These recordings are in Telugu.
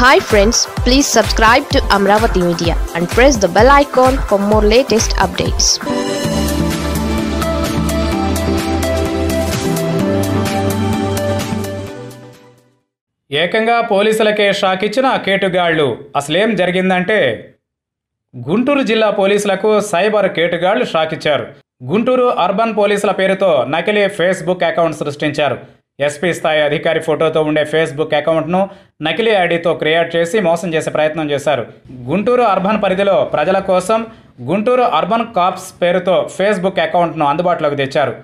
Hi friends please subscribe to Amaravati media and press the bell icon for more latest updates ఏకంగా పోలీసులకే షాక్ ఇచ్చిన కేటుగాళ్ళు అసలేం జరిగిందంటే గుంటూరు జిల్లా పోలీసులకు సైబర్ కేటుగాళ్ళు షాక్ ఇచ్చారు గుంటూరు అర్బన్ పోలీసుల పేరుతో నకిలీ ఫేస్బుక్ అకౌంట్ సృష్టించారు. ఎస్పీ స్థాయి అధికారి ఫోటోతో ఉండే ఫేస్బుక్ అకౌంట్ను నకిలీ ఐడితో క్రియేట్ చేసి మోసం చేసే ప్రయత్నం చేశారు. గుంటూరు అర్బన్ పరిధిలో ప్రజల కోసం గుంటూరు అర్బన్ కాప్స్ పేరుతో ఫేస్బుక్ అకౌంట్ను అందుబాటులోకి తెచ్చారు.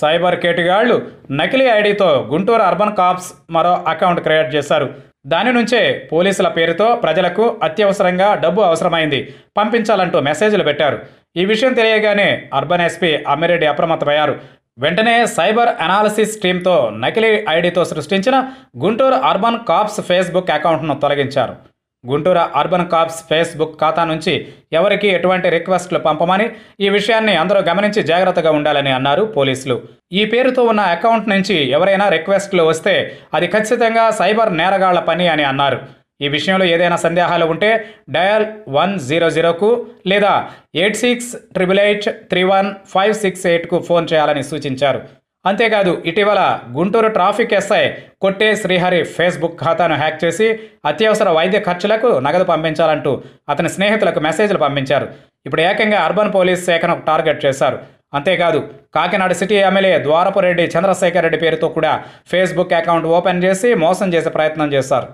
సైబర్ కేటుగాళ్ళు నకిలీ ఐడితో గుంటూరు అర్బన్ కాప్స్ మరో అకౌంట్ క్రియేట్ చేశారు. దాని నుంచే పోలీసుల పేరుతో ప్రజలకు అత్యవసరంగా డబ్బు అవసరమైంది పంపించాలంటూ మెసేజ్లు పెట్టారు. ఈ విషయం తెలియగానే అర్బన్ ఎస్పీ అమ్మిరెడ్డి అప్రమత్తమయ్యారు. వెంటనే సైబర్ అనాలిసిస్ టీంతో నకిలీ ఐడితో సృష్టించిన గుంటూరు అర్బన్ కాప్స్ ఫేస్బుక్ అకౌంట్ను తొలగించారు. గుంటూరు అర్బన్ కాప్స్ ఫేస్బుక్ ఖాతా నుంచి ఎవరికి ఎటువంటి రిక్వెస్ట్లు పంపమని ఈ విషయాన్ని అందరూ గమనించి జాగ్రత్తగా ఉండాలని అన్నారు పోలీసులు. ఈ పేరుతో ఉన్న అకౌంట్ నుంచి ఎవరైనా రిక్వెస్ట్లు వస్తే అది ఖచ్చితంగా సైబర్ నేరగాళ్ళ పని అని అన్నారు. ఈ విషయంలో ఏదైనా సందేహాలు ఉంటే డయల్ వన్ జీరో జీరోకు లేదా eight six triple eight three one five six ఎయిట్కు phone చేయాలని సూచించారు. అంతేకాదు ఇటీవల గుంటూరు ట్రాఫిక్ ఎస్ఐ కొట్టే శ్రీహరి ఫేస్బుక్ ఖాతాను హ్యాక్ చేసి అత్యవసర వైద్య ఖర్చులకు నగదు పంపించాలంటూ అతని స్నేహితులకు మెసేజ్లు పంపించారు. ఇప్పుడు ఏకంగా అర్బన్ పోలీస్ శాఖను టార్గెట్ చేశారు. అంతేకాదు కాకినాడ సిటీ ఎమ్మెల్యే ద్వారపురెడ్డి చంద్రశేఖర్ రెడ్డి పేరుతో కూడా ఫేస్బుక్ అకౌంట్ ఓపెన్ చేసి మోసం చేసే ప్రయత్నం చేశారు.